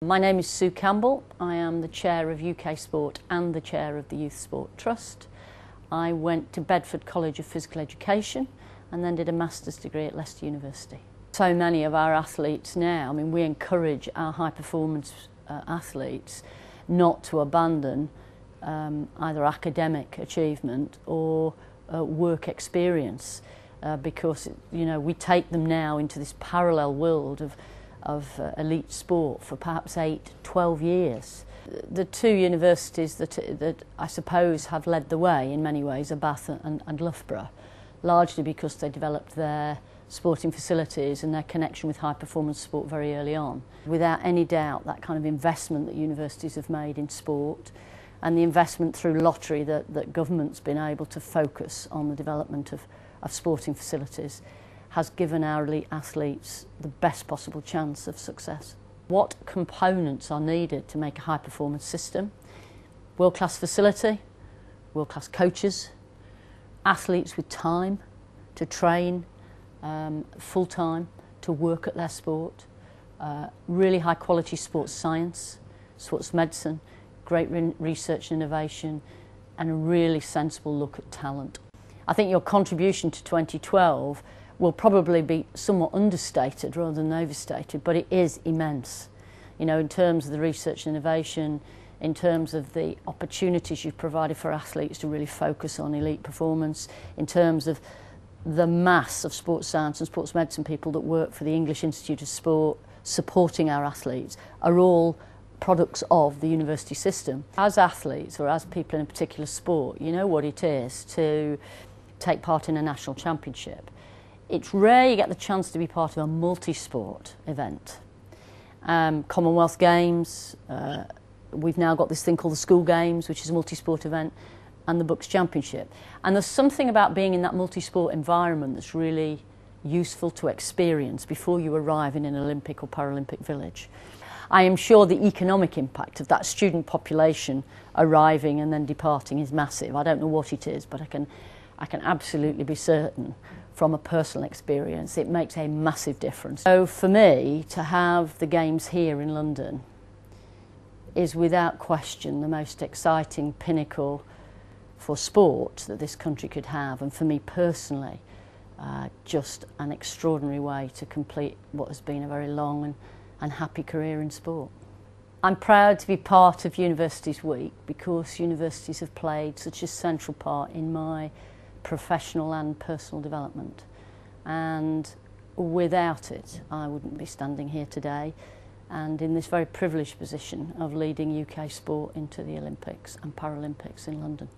My name is Sue Campbell. I am the chair of UK Sport and the chair of the Youth Sport Trust. I went to Bedford College of Physical Education and then did a master's degree at Leicester University. So many of our athletes now, I mean, we encourage our high performance uh, athletes not to abandon um, either academic achievement or uh, work experience uh, because you know we take them now into this parallel world of of uh, elite sport for perhaps 8 12 years. The two universities that that I suppose have led the way in many ways are Bath and and Loughborough largely because they developed their sporting facilities and their connection with high performance sport very early on. Without any doubt that kind of investment that universities have made in sport and the investment through lottery that that government's been able to focus on the development of of sporting facilities has given our elite athletes the best possible chance of success. What components are needed to make a high performance system? World class facility, world class coaches, athletes with time to train um, full time, to work at their sport, uh, really high quality sports science, sports medicine, great re research and innovation, and a really sensible look at talent. I think your contribution to 2012 will probably be somewhat understated rather than overstated, but it is immense. You know, in terms of the research and innovation, in terms of the opportunities you've provided for athletes to really focus on elite performance, in terms of the mass of sports science and sports medicine people that work for the English Institute of Sport supporting our athletes are all products of the university system. As athletes or as people in a particular sport, you know what it is to take part in a national championship. It's rare you get the chance to be part of a multi-sport event. Um, Commonwealth Games, uh, we've now got this thing called the School Games, which is a multi-sport event, and the BUCS Championship. And there's something about being in that multi-sport environment that's really useful to experience before you arrive in an Olympic or Paralympic village. I am sure the economic impact of that student population arriving and then departing is massive. I don't know what it is, but I can, I can absolutely be certain from a personal experience, it makes a massive difference. So for me, to have the games here in London is without question the most exciting pinnacle for sport that this country could have, and for me personally, uh, just an extraordinary way to complete what has been a very long and, and happy career in sport. I'm proud to be part of Universities Week because universities have played such a central part in my professional and personal development. And without it, I wouldn't be standing here today and in this very privileged position of leading UK sport into the Olympics and Paralympics in London.